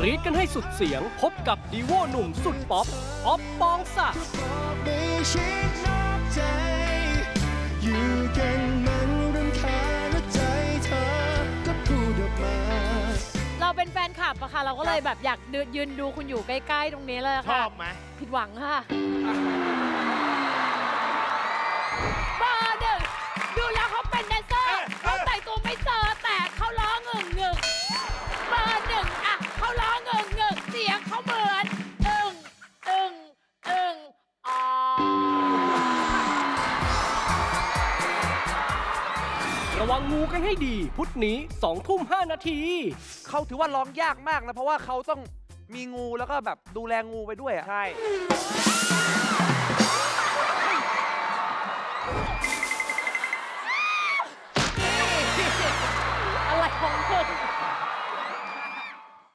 กรีดกันให้สุดเสียงพบกับดีโวหนุ่มสุดป๊อปอ๊อฟปองศักดิ์ไม่ชิดนอกใจอยู่กันมันรำคาญและใจเธอก็พูดออกมาเราเป็นแฟนคลับอะค่ะ เราก็เลยแบบอยากเดินยืนดูคุณอยู่ใกล้ ๆ ตรงนี้เลยชค่ะ อบไหมผิดหวังค่ะเบ ระวังงูกันให้ดี พุธนี้2ทุ่ม5นาที เขาถือว่าร้องยากมากนะ เพราะว่าเขาต้องมีงูแล้วก็แบบดูแลงูไปด้วยอะ ใช่